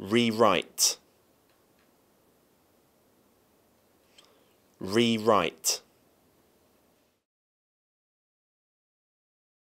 rewrite. Rewrite.